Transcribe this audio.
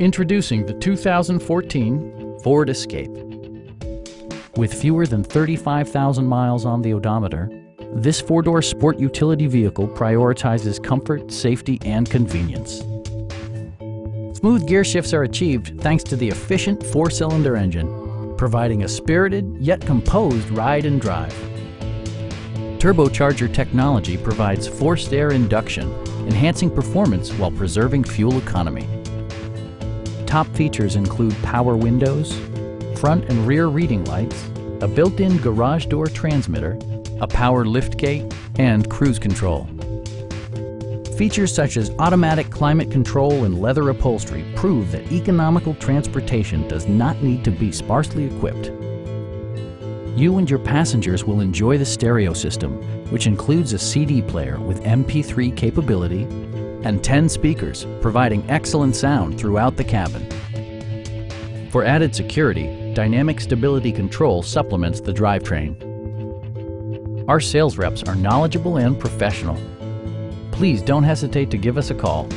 Introducing the 2014 Ford Escape. With fewer than 35,000 miles on the odometer, this four-door sport utility vehicle prioritizes comfort, safety, and convenience. Smooth gear shifts are achieved thanks to the efficient four-cylinder engine, providing a spirited yet composed ride and drive. Turbocharger technology provides forced air induction, enhancing performance while preserving fuel economy. Top features include power windows, front and rear reading lights, a built-in garage door transmitter, a power liftgate, and cruise control. Features such as automatic climate control and leather upholstery prove that economical transportation does not need to be sparsely equipped. You and your passengers will enjoy the stereo system, which includes a CD player with MP3 capability and 10 speakers, providing excellent sound throughout the cabin. For added security, Dynamic Stability Control supplements the drivetrain. Our sales reps are knowledgeable and professional. Please don't hesitate to give us a call